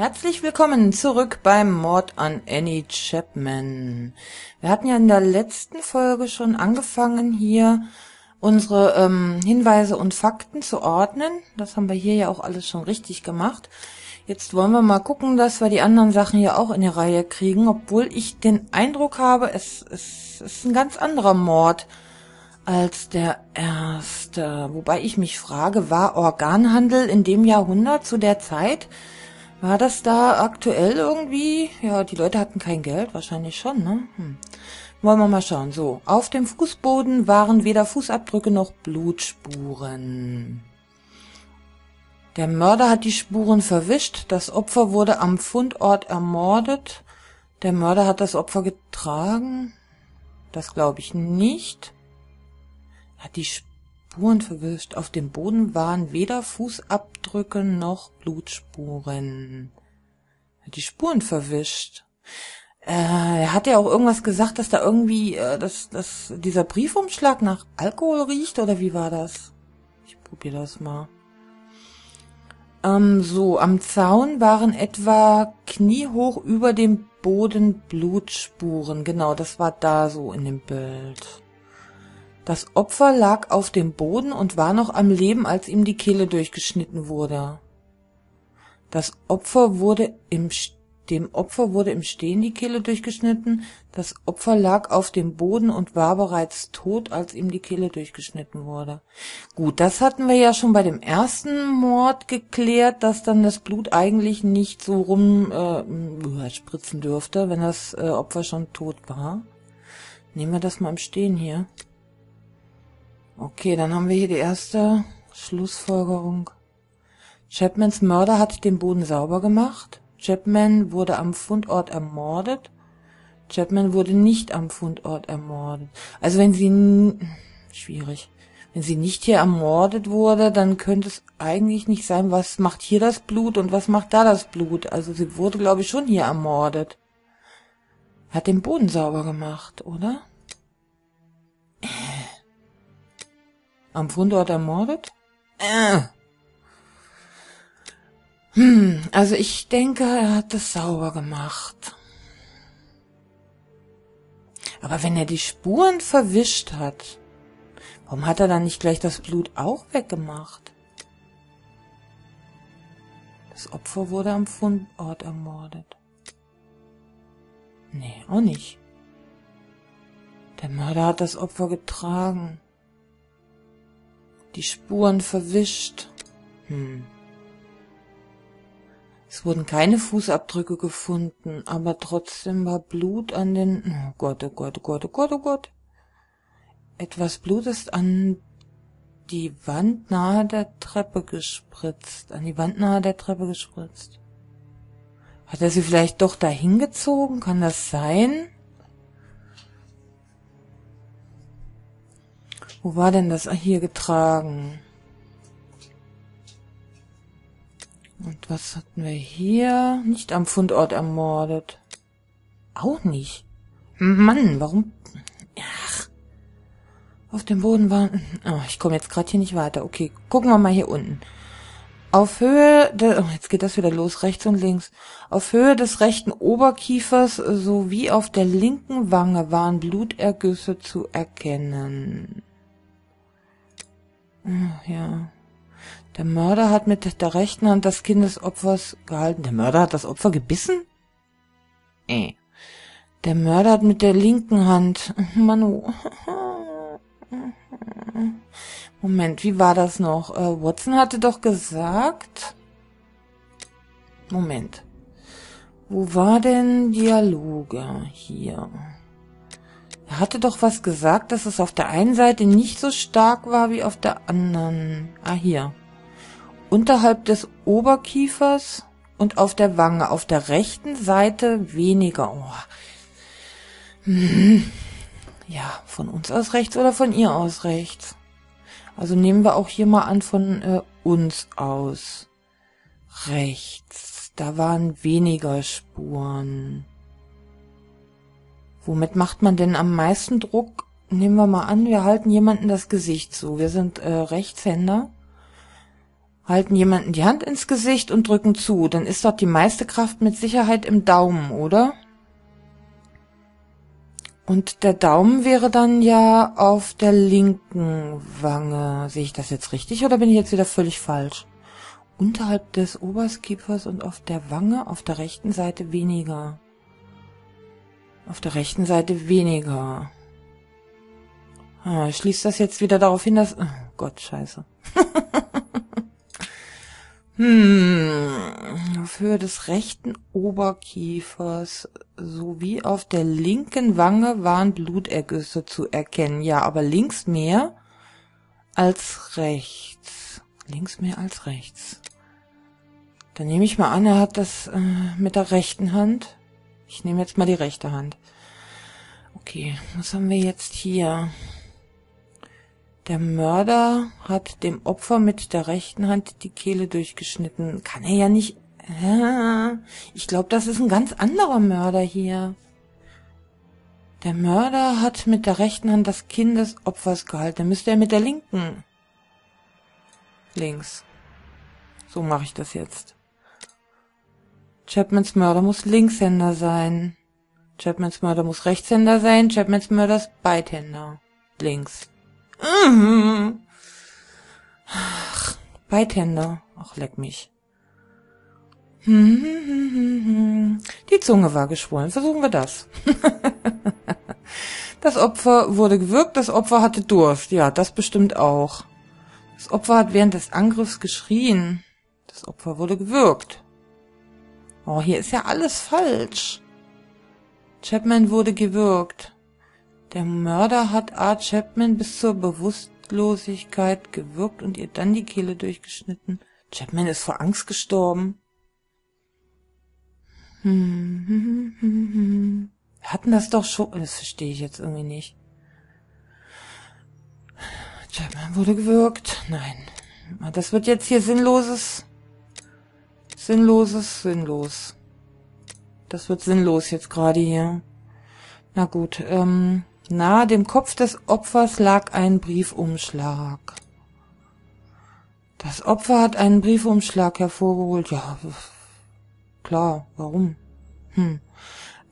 Herzlich willkommen zurück beim Mord an Annie Chapman. Wir hatten ja in der letzten Folge schon angefangen, hier unsere ähm, Hinweise und Fakten zu ordnen. Das haben wir hier ja auch alles schon richtig gemacht. Jetzt wollen wir mal gucken, dass wir die anderen Sachen hier auch in die Reihe kriegen, obwohl ich den Eindruck habe, es, es ist ein ganz anderer Mord als der erste. Wobei ich mich frage, war Organhandel in dem Jahrhundert zu der Zeit war das da aktuell irgendwie? Ja, die Leute hatten kein Geld, wahrscheinlich schon, ne? Hm. Wollen wir mal schauen. So, auf dem Fußboden waren weder Fußabdrücke noch Blutspuren. Der Mörder hat die Spuren verwischt. Das Opfer wurde am Fundort ermordet. Der Mörder hat das Opfer getragen. Das glaube ich nicht. Hat die Spuren Spuren verwischt. Auf dem Boden waren weder Fußabdrücke noch Blutspuren. Die Spuren verwischt. Äh, er hat ja auch irgendwas gesagt, dass da irgendwie, äh, dass, dass dieser Briefumschlag nach Alkohol riecht, oder wie war das? Ich probiere das mal. Ähm, so, am Zaun waren etwa kniehoch über dem Boden Blutspuren. Genau, das war da so in dem Bild. Das Opfer lag auf dem Boden und war noch am Leben, als ihm die Kehle durchgeschnitten wurde. Das Opfer wurde im, dem Opfer wurde im Stehen die Kehle durchgeschnitten. Das Opfer lag auf dem Boden und war bereits tot, als ihm die Kehle durchgeschnitten wurde. Gut, das hatten wir ja schon bei dem ersten Mord geklärt, dass dann das Blut eigentlich nicht so rum äh, spritzen dürfte, wenn das äh, Opfer schon tot war. Nehmen wir das mal im Stehen hier. Okay, dann haben wir hier die erste Schlussfolgerung. Chapmans Mörder hat den Boden sauber gemacht. Chapman wurde am Fundort ermordet. Chapman wurde nicht am Fundort ermordet. Also wenn sie schwierig. Wenn sie nicht hier ermordet wurde, dann könnte es eigentlich nicht sein, was macht hier das Blut und was macht da das Blut. Also sie wurde, glaube ich, schon hier ermordet. Hat den Boden sauber gemacht, oder? Am Fundort ermordet? Äh. Hm, also ich denke, er hat es sauber gemacht. Aber wenn er die Spuren verwischt hat, warum hat er dann nicht gleich das Blut auch weggemacht? Das Opfer wurde am Fundort ermordet. Nee, auch nicht. Der Mörder hat das Opfer getragen die Spuren verwischt. Hm. Es wurden keine Fußabdrücke gefunden, aber trotzdem war Blut an den... Oh Gott, oh Gott, oh Gott, oh Gott, oh Gott. Etwas Blut ist an die Wand nahe der Treppe gespritzt. An die Wand nahe der Treppe gespritzt. Hat er sie vielleicht doch dahin gezogen? Kann das sein? Wo war denn das hier getragen? Und was hatten wir hier? Nicht am Fundort ermordet. Auch nicht. Mann, warum? Ach. Auf dem Boden waren... Oh, ich komme jetzt gerade hier nicht weiter. Okay, gucken wir mal hier unten. Auf Höhe, de, oh, jetzt geht das wieder los, rechts und links. Auf Höhe des rechten Oberkiefers sowie auf der linken Wange waren Blutergüsse zu erkennen. Ja. Der Mörder hat mit der rechten Hand das Kind des Opfers gehalten. Der Mörder hat das Opfer gebissen? Äh. Der Mörder hat mit der linken Hand. Manu. Moment, wie war das noch? Äh, Watson hatte doch gesagt. Moment. Wo war denn Dialoge? Hier. Er hatte doch was gesagt, dass es auf der einen Seite nicht so stark war wie auf der anderen. Ah, hier. Unterhalb des Oberkiefers und auf der Wange. Auf der rechten Seite weniger. Oh. Hm. Ja, von uns aus rechts oder von ihr aus rechts. Also nehmen wir auch hier mal an von äh, uns aus rechts. Da waren weniger Spuren. Womit macht man denn am meisten Druck? Nehmen wir mal an, wir halten jemanden das Gesicht zu. Wir sind äh, Rechtshänder. halten jemanden die Hand ins Gesicht und drücken zu. Dann ist doch die meiste Kraft mit Sicherheit im Daumen, oder? Und der Daumen wäre dann ja auf der linken Wange. Sehe ich das jetzt richtig oder bin ich jetzt wieder völlig falsch? Unterhalb des Oberskiefers und auf der Wange auf der rechten Seite weniger. Auf der rechten Seite weniger. Ah, schließt das jetzt wieder darauf hin, dass... Oh Gott, scheiße. Hm, auf Höhe des rechten Oberkiefers sowie auf der linken Wange waren Blutergüsse zu erkennen. Ja, aber links mehr als rechts. Links mehr als rechts. Dann nehme ich mal an, er hat das äh, mit der rechten Hand. Ich nehme jetzt mal die rechte Hand. Okay, was haben wir jetzt hier? Der Mörder hat dem Opfer mit der rechten Hand die Kehle durchgeschnitten. Kann er ja nicht. Ich glaube, das ist ein ganz anderer Mörder hier. Der Mörder hat mit der rechten Hand das Kinn des Opfers gehalten. Dann müsste er mit der linken. Links. So mache ich das jetzt. Chapmans Mörder muss Linkshänder sein. Chapmans Mörder muss Rechtshänder sein. Chapmans Mörder ist Beidhänder. Links. Mhm. Ach, Beidhänder. Ach, leck mich. Die Zunge war geschwollen. Versuchen wir das. Das Opfer wurde gewürgt, das Opfer hatte Durst. Ja, das bestimmt auch. Das Opfer hat während des Angriffs geschrien. Das Opfer wurde gewürgt. Oh, hier ist ja alles falsch. Chapman wurde gewürgt. Der Mörder hat A. Chapman bis zur Bewusstlosigkeit gewürgt und ihr dann die Kehle durchgeschnitten. Chapman ist vor Angst gestorben. Hm, hm, hm, Wir hatten das doch schon. Das verstehe ich jetzt irgendwie nicht. Chapman wurde gewürgt. Nein. Das wird jetzt hier sinnloses. Sinnloses, sinnlos. Das wird sinnlos jetzt gerade hier. Na gut, ähm, Nahe dem Kopf des Opfers lag ein Briefumschlag. Das Opfer hat einen Briefumschlag hervorgeholt. Ja, klar, warum? Hm.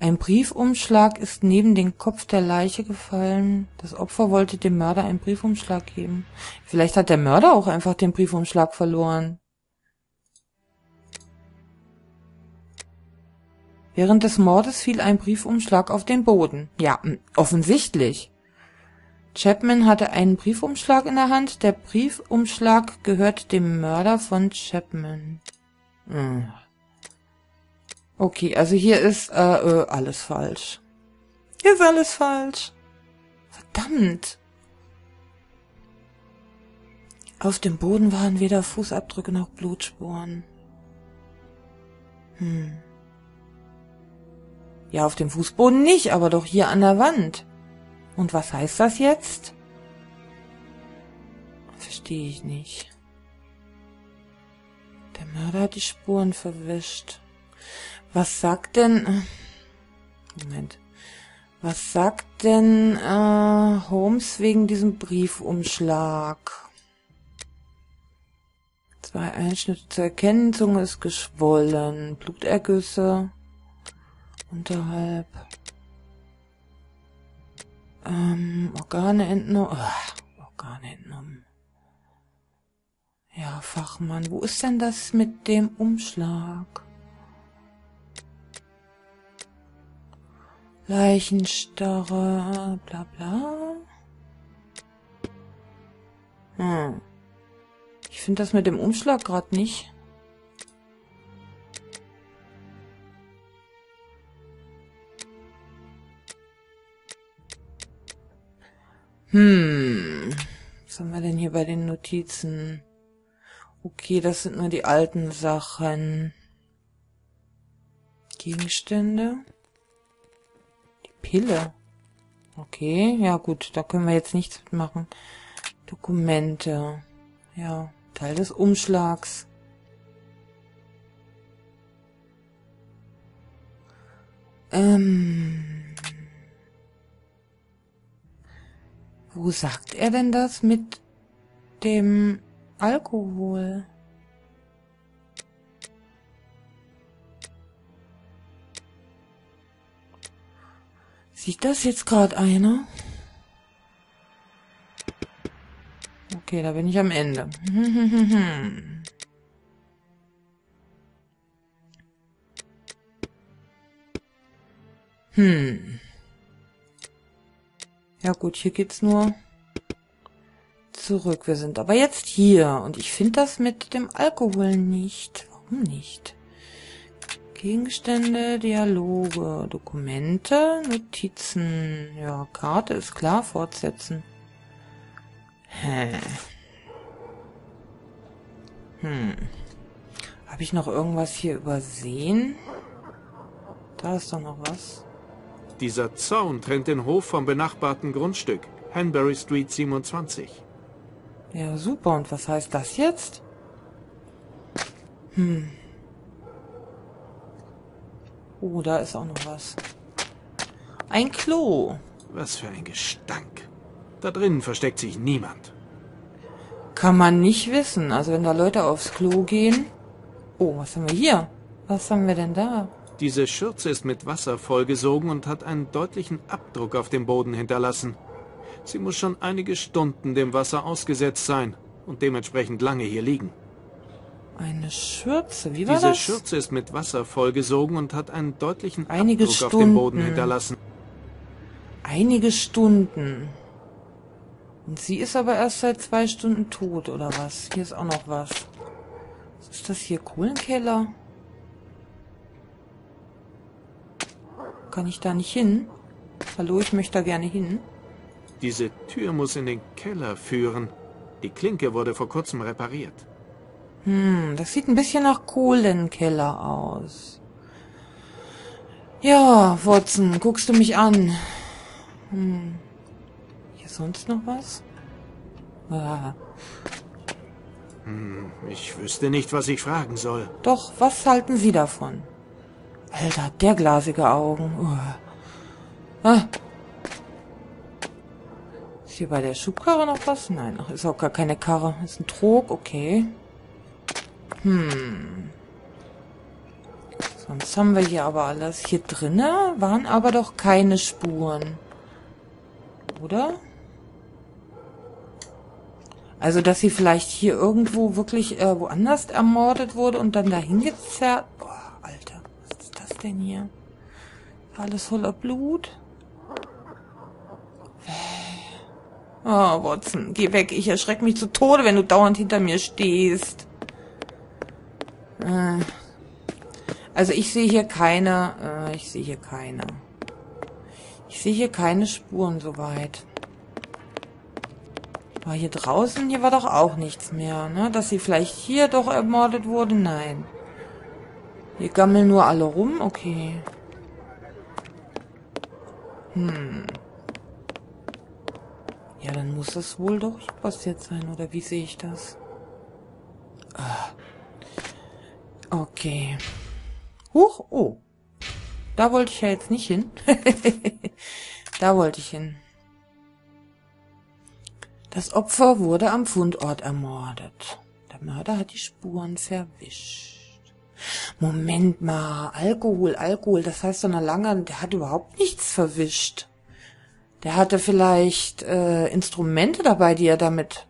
Ein Briefumschlag ist neben den Kopf der Leiche gefallen. Das Opfer wollte dem Mörder einen Briefumschlag geben. Vielleicht hat der Mörder auch einfach den Briefumschlag verloren. Während des Mordes fiel ein Briefumschlag auf den Boden. Ja, offensichtlich. Chapman hatte einen Briefumschlag in der Hand. Der Briefumschlag gehört dem Mörder von Chapman. Hm. Okay, also hier ist äh, äh, alles falsch. Hier ist alles falsch. Verdammt. Auf dem Boden waren weder Fußabdrücke noch Blutspuren. Hm. Ja, auf dem Fußboden nicht, aber doch hier an der Wand. Und was heißt das jetzt? Verstehe ich nicht. Der Mörder hat die Spuren verwischt. Was sagt denn... Moment. Was sagt denn äh, Holmes wegen diesem Briefumschlag? Zwei Einschnitte zu erkennen, Zunge ist geschwollen, Blutergüsse unterhalb. Ähm, Organe entnommen. Oh, Organe entnommen. Ja, Fachmann, wo ist denn das mit dem Umschlag? Leichenstarre, bla bla. Hm. Ich finde das mit dem Umschlag gerade nicht. Hm. Was haben wir denn hier bei den Notizen? Okay, das sind nur die alten Sachen. Gegenstände. Die Pille. Okay, ja gut, da können wir jetzt nichts mitmachen. Dokumente. Ja, Teil des Umschlags. Ähm. Wo sagt er denn das mit dem Alkohol? Sieht das jetzt gerade einer? Okay, da bin ich am Ende. hm. hm. Ja gut, hier geht's nur zurück. Wir sind aber jetzt hier. Und ich finde das mit dem Alkohol nicht. Warum nicht? Gegenstände, Dialoge, Dokumente, Notizen. Ja, Karte ist klar, fortsetzen. Hä. Hm. Habe ich noch irgendwas hier übersehen? Da ist doch noch was. Dieser Zaun trennt den Hof vom benachbarten Grundstück. Hanbury Street 27. Ja, super. Und was heißt das jetzt? Hm. Oh, da ist auch noch was. Ein Klo. Was für ein Gestank. Da drinnen versteckt sich niemand. Kann man nicht wissen. Also wenn da Leute aufs Klo gehen. Oh, was haben wir hier? Was haben wir denn da? Diese Schürze ist mit Wasser vollgesogen und hat einen deutlichen Abdruck auf dem Boden hinterlassen. Sie muss schon einige Stunden dem Wasser ausgesetzt sein und dementsprechend lange hier liegen. Eine Schürze, wie war Diese das? Schürze ist mit Wasser vollgesogen und hat einen deutlichen Einige Abdruck auf dem Boden Stunden. hinterlassen. Einige Stunden. Und sie ist aber erst seit zwei Stunden tot, oder was? Hier ist auch noch was. Was ist das hier? Kohlenkeller? Kann ich da nicht hin? Hallo, ich möchte da gerne hin. Diese Tür muss in den Keller führen. Die Klinke wurde vor kurzem repariert. Hm, das sieht ein bisschen nach Kohlenkeller aus. Ja, Watson, guckst du mich an? Hm. Hier sonst noch was? Ah. Ich wüsste nicht, was ich fragen soll. Doch, was halten Sie davon? Alter, hat der glasige Augen. Uh. Ah. Ist hier bei der Schubkarre noch was? Nein, ach, ist auch gar keine Karre. Ist ein Trog, okay. Hm. Sonst haben wir hier aber alles. Hier drinne waren aber doch keine Spuren. Oder? Also, dass sie vielleicht hier irgendwo wirklich äh, woanders ermordet wurde und dann dahin gezerrt. Boah, Alter, was ist das denn hier? Alles voller Blut. Oh, Watson, geh weg. Ich erschreck mich zu Tode, wenn du dauernd hinter mir stehst. Äh, also ich sehe hier keine, äh, ich sehe hier keine. Ich sehe hier keine Spuren soweit. War hier draußen, hier war doch auch nichts mehr, ne? Dass sie vielleicht hier doch ermordet wurde? Nein. Hier gammeln nur alle rum? Okay. Hm. Ja, dann muss das wohl doch passiert sein, oder wie sehe ich das? Ah. Okay. Huch, oh. Da wollte ich ja jetzt nicht hin. da wollte ich hin. Das Opfer wurde am Fundort ermordet. Der Mörder hat die Spuren verwischt. Moment mal, Alkohol, Alkohol, das heißt doch noch lange, der hat überhaupt nichts verwischt. Der hatte vielleicht äh, Instrumente dabei, die er damit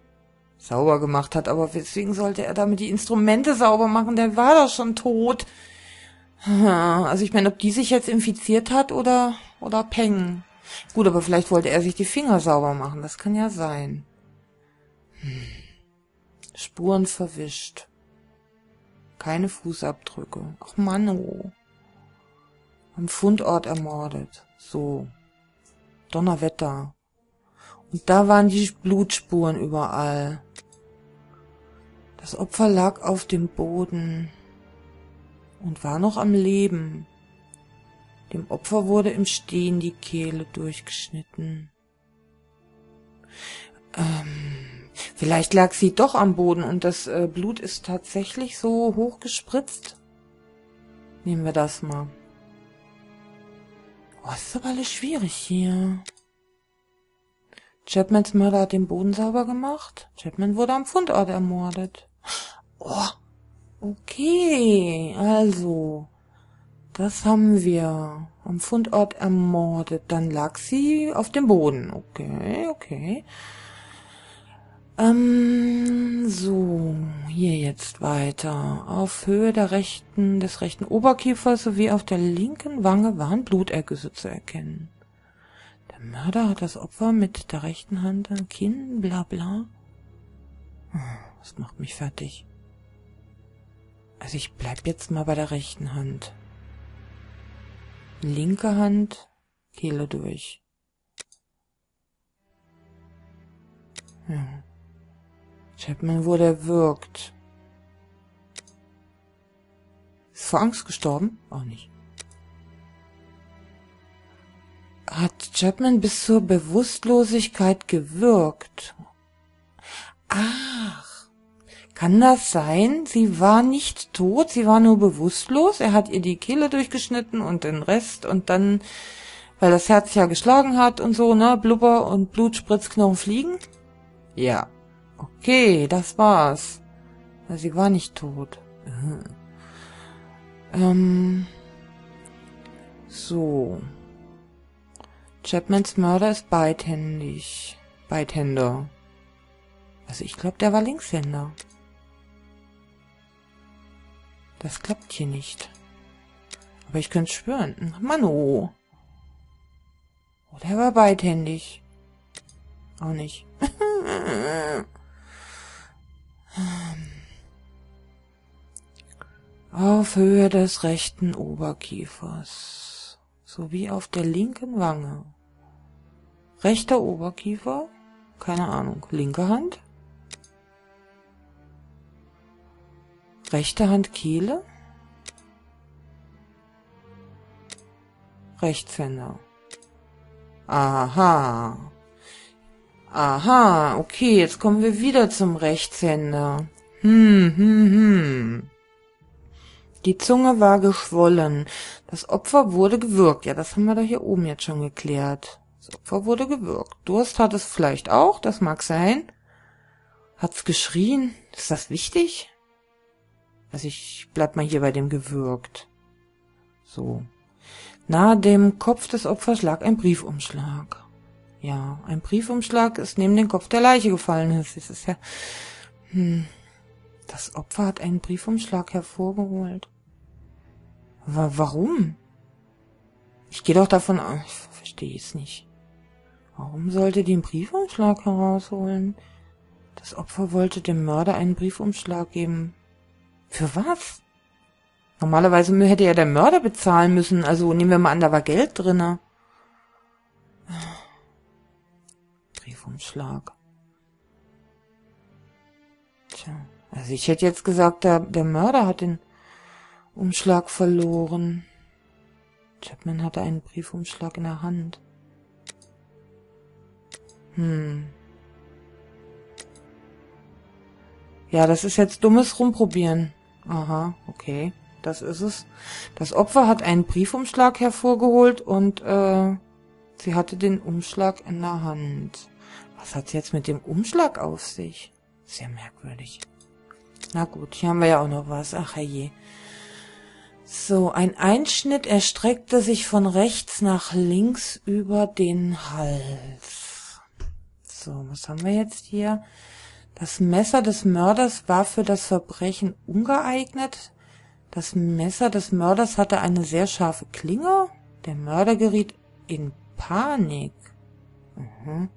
sauber gemacht hat, aber weswegen sollte er damit die Instrumente sauber machen? Der war doch schon tot. Also ich meine, ob die sich jetzt infiziert hat oder oder Peng. Gut, aber vielleicht wollte er sich die Finger sauber machen. Das kann ja sein. Hm. Spuren verwischt. Keine Fußabdrücke. Ach Mann, oh. Am Fundort ermordet. So. Donnerwetter. Und da waren die Blutspuren überall. Das Opfer lag auf dem Boden und war noch am Leben. Dem Opfer wurde im Stehen die Kehle durchgeschnitten. Ähm, vielleicht lag sie doch am Boden und das äh, Blut ist tatsächlich so hoch gespritzt. Nehmen wir das mal. Oh, ist aber alles schwierig hier. Chapmans Mörder hat den Boden sauber gemacht. Chapman wurde am Fundort ermordet. Oh, okay, also, das haben wir. Am Fundort ermordet. Dann lag sie auf dem Boden. Okay, okay. Ähm, so, hier jetzt weiter. Auf Höhe der rechten, des rechten Oberkiefers sowie auf der linken Wange waren Blutergüsse zu erkennen. Der Mörder hat das Opfer mit der rechten Hand am Kinn, bla bla. Das macht mich fertig. Also ich bleib jetzt mal bei der rechten Hand. Linke Hand, Kehle durch. Ja. Chapman wurde erwürgt. Ist vor Angst gestorben? Auch nicht. Hat Chapman bis zur Bewusstlosigkeit gewürgt? Ach, kann das sein? Sie war nicht tot, sie war nur bewusstlos. Er hat ihr die Kehle durchgeschnitten und den Rest und dann, weil das Herz ja geschlagen hat und so, ne, Blubber und Blutspritzknochen fliegen? Ja. Okay, das war's. Sie war nicht tot. Ähm. So. Chapmans Mörder ist beidhändig. Beidhänder. Also ich glaube, der war Linkshänder. Das klappt hier nicht. Aber ich könnte schwören. Mano. Oh, der war beidhändig. Auch nicht. auf Höhe des rechten Oberkiefers sowie auf der linken Wange. Rechter Oberkiefer, keine Ahnung, linke Hand, rechte Hand Kehle, Rechtshänder. Aha. Aha, okay, jetzt kommen wir wieder zum Rechtshänder. Hm, hm, hm. Die Zunge war geschwollen. Das Opfer wurde gewürgt. Ja, das haben wir doch hier oben jetzt schon geklärt. Das Opfer wurde gewürgt. Durst hat es vielleicht auch, das mag sein. Hat's geschrien? Ist das wichtig? Also ich bleib mal hier bei dem gewürgt. So. Nahe dem Kopf des Opfers lag ein Briefumschlag. Ja, ein Briefumschlag ist neben den Kopf der Leiche gefallen. Das ist ja. Hm. Das Opfer hat einen Briefumschlag hervorgeholt. Aber warum? Ich gehe doch davon aus. Ich verstehe es nicht. Warum sollte die einen Briefumschlag herausholen? Das Opfer wollte dem Mörder einen Briefumschlag geben. Für was? Normalerweise hätte ja der Mörder bezahlen müssen. Also nehmen wir mal an, da war Geld drinne. Briefumschlag. Tja, also ich hätte jetzt gesagt, der, der Mörder hat den Umschlag verloren. Chapman hatte einen Briefumschlag in der Hand. Hm. Ja, das ist jetzt dummes Rumprobieren. Aha, okay. Das ist es. Das Opfer hat einen Briefumschlag hervorgeholt und äh, sie hatte den Umschlag in der Hand. Was hat's jetzt mit dem Umschlag auf sich? Sehr merkwürdig. Na gut, hier haben wir ja auch noch was. Ach je. So, ein Einschnitt erstreckte sich von rechts nach links über den Hals. So, was haben wir jetzt hier? Das Messer des Mörders war für das Verbrechen ungeeignet. Das Messer des Mörders hatte eine sehr scharfe Klinge. Der Mörder geriet in Panik. Mhm.